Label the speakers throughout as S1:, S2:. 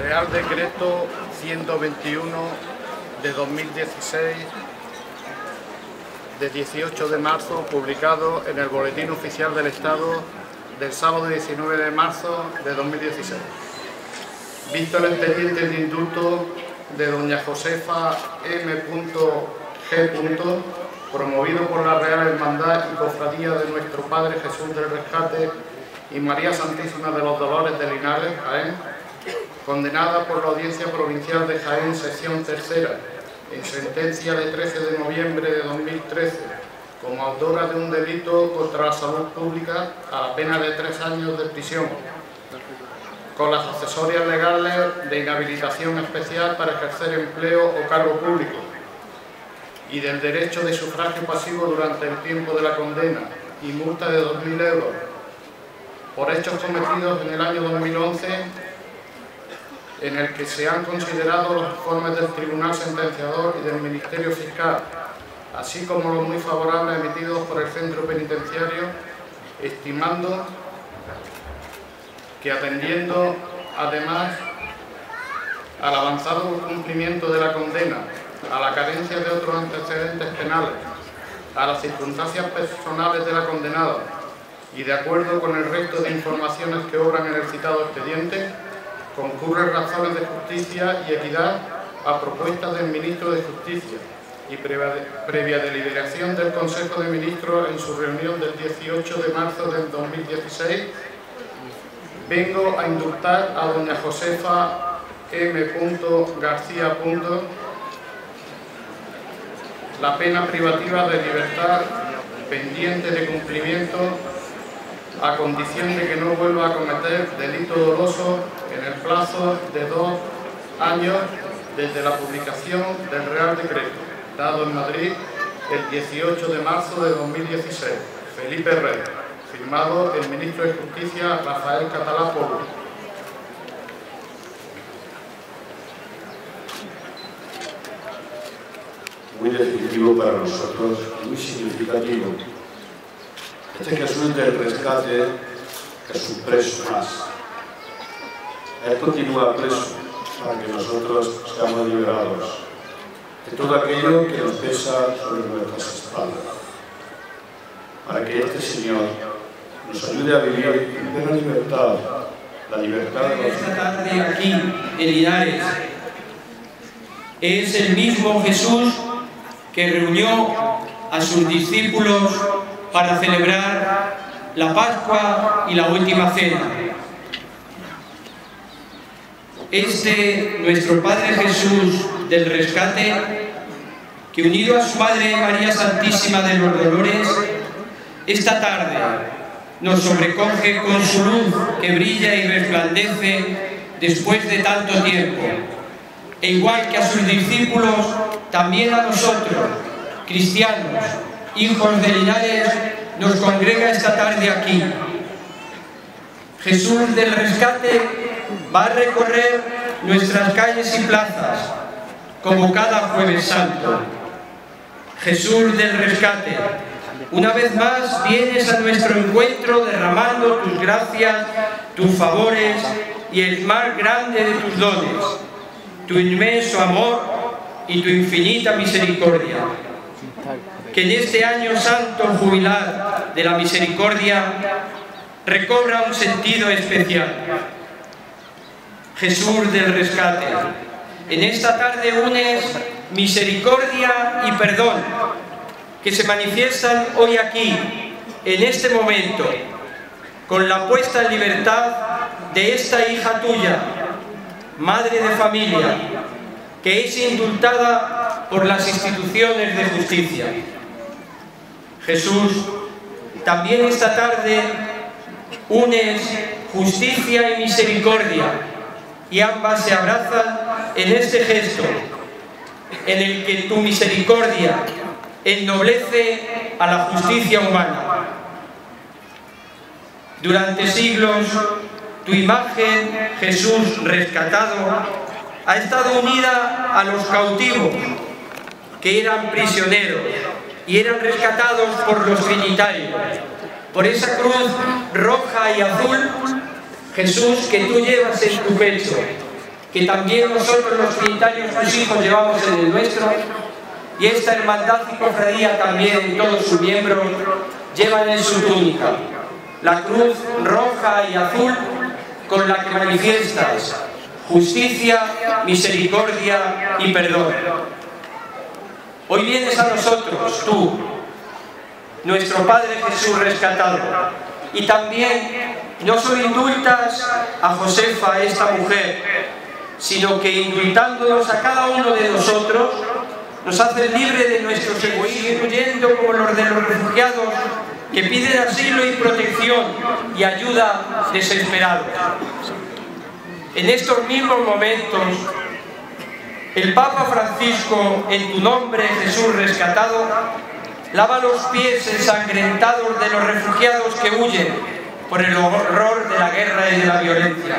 S1: Real Decreto 121 de 2016 de 18 de marzo, publicado en el Boletín Oficial del Estado del sábado 19 de marzo de 2016. Visto el expediente de indulto de doña Josefa M. G. promovido por la Real Hermandad y Cofradía de nuestro Padre Jesús del Rescate y María Santísima de los Dolores de Linares, Jaén, condenada por la Audiencia Provincial de Jaén, sección tercera, en sentencia de 13 de noviembre de 2013, como autora de un delito contra la salud pública a la pena de tres años de prisión, con las accesorias legales de inhabilitación especial para ejercer empleo o cargo público y del derecho de sufragio pasivo durante el tiempo de la condena y multa de 2.000 euros. Por hechos cometidos en el año 2011 en el que se han considerado los informes del Tribunal Sentenciador y del Ministerio Fiscal, así como los muy favorables emitidos por el Centro Penitenciario, estimando que atendiendo además al avanzado cumplimiento de la condena, a la carencia de otros antecedentes penales, a las circunstancias personales de la condenada y de acuerdo con el resto de informaciones que obran en el citado expediente, concurren razones de justicia y equidad a propuestas del Ministro de Justicia y previa, deliberación del Consejo de Ministros en su reunión del 18 de marzo del 2016 vengo a indultar a doña Josefa M. García. La pena privativa de libertad pendiente de cumplimiento a condición de que no vuelva a cometer delito doloso en el plazo de dos años desde la publicación del Real Decreto, dado en Madrid el 18 de marzo de 2016. Felipe Rey. Firmado el ministro de Justicia Rafael Catalá Polo.
S2: Muy definitivo para nosotros, muy significativo. Este Jesús del rescate es un preso más. Él continúa preso para que nosotros seamos liberados de todo aquello que nos pesa sobre nuestras espaldas. Para que este Señor nos ayude a vivir en plena libertad, la libertad de los...
S3: Esta tarde aquí, en Linares, es el mismo Jesús que reunió a sus discípulos para celebrar la Pascua y la Última Cena. Este, nuestro Padre Jesús del Rescate, que unido a su Madre María Santísima de los Dolores, esta tarde nos sobrecoge con su luz que brilla y resplandece después de tanto tiempo. E igual que a sus discípulos, también a nosotros, cristianos, hijos de Linares, nos congrega esta tarde aquí. Jesús del rescate va a recorrer nuestras calles y plazas, como cada jueves santo. Jesús del rescate una vez más vienes a nuestro encuentro derramando tus gracias, tus favores y el más grande de tus dones, tu inmenso amor y tu infinita misericordia. Que en este año santo jubilar de la misericordia recobra un sentido especial. Jesús del rescate, en esta tarde unes misericordia y perdón que se manifiestan hoy aquí, en este momento, con la puesta en libertad de esta hija tuya, madre de familia, que es indultada por las instituciones de justicia. Jesús, también esta tarde unes justicia y misericordia y ambas se abrazan en este gesto en el que tu misericordia ennoblece a la justicia humana. Durante siglos, tu imagen, Jesús rescatado, ha estado unida a los cautivos, que eran prisioneros y eran rescatados por los trinitarios, por esa cruz roja y azul Jesús, que tú llevas en tu pecho, que también nosotros los trinitarios, tus hijos, llevamos en el nuestro, y esta hermandad y cofradía también, todos sus miembros, llevan en su túnica la cruz roja y azul con la que manifiestas justicia, misericordia y perdón. Hoy vienes a nosotros, tú, nuestro Padre Jesús rescatado, y también no solo indultas a Josefa, esta mujer, sino que indultándonos a cada uno de nosotros, nos haces libre de nuestros egoísmos, huyendo como los de los refugiados que piden asilo y protección y ayuda desesperados. En estos mismos momentos, el Papa Francisco, en tu nombre Jesús rescatado, lava los pies ensangrentados de los refugiados que huyen por el horror de la guerra y de la violencia.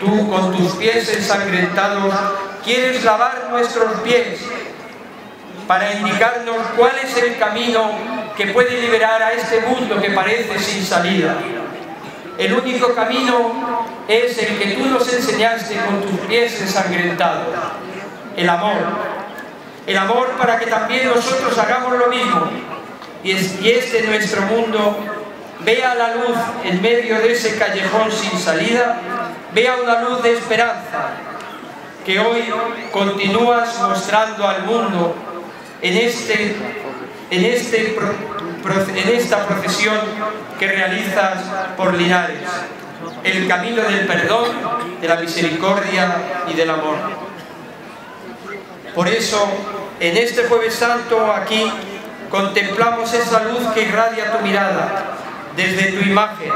S3: Tú, con tus pies ensangrentados, quieres lavar nuestros pies para indicarnos cuál es el camino que puede liberar a este mundo que parece sin salida. El único camino es el que tú nos enseñaste con tus pies ensangrentados, el amor. El amor para que también nosotros hagamos lo mismo y este nuestro mundo vea la luz en medio de ese callejón sin salida, vea una luz de esperanza que hoy continúas mostrando al mundo en, este, en, este, en esta procesión que realizas por Linares, el camino del perdón, de la misericordia y del amor. Por eso, en este Jueves Santo, aquí, contemplamos esa luz que irradia tu mirada, desde tu imagen.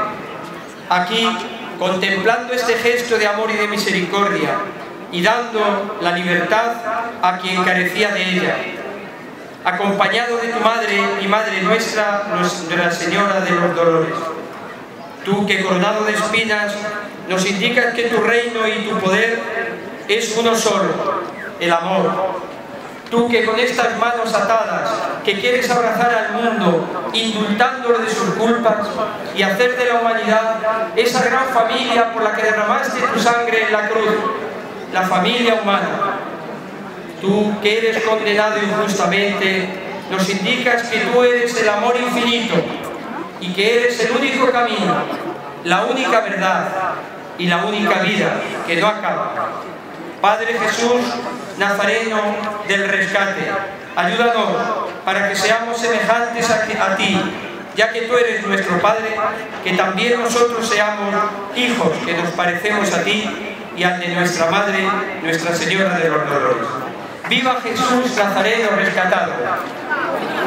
S3: Aquí, contemplando este gesto de amor y de misericordia, y dando la libertad a quien carecía de ella, acompañado de tu madre y madre nuestra, Nuestra Señora de los Dolores. Tú que coronado de espinas nos indicas que tu reino y tu poder es uno solo, el amor. Tú que con estas manos atadas, que quieres abrazar al mundo, indultándolo de sus culpas y hacer de la humanidad esa gran familia por la que derramaste tu sangre en la cruz, la familia humana, Tú que eres condenado injustamente, nos indicas que tú eres el amor infinito y que eres el único camino, la única verdad y la única vida que no acaba. Padre Jesús, Nazareno del rescate, ayúdanos para que seamos semejantes a, ti, ya que tú eres nuestro Padre, que también nosotros seamos hijos que nos parecemos a ti y al de nuestra Madre, Nuestra Señora de los Dolores. Viva Jesús Nazareno rescatado.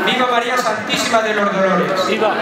S3: Viva María Santísima de los Dolores. Viva.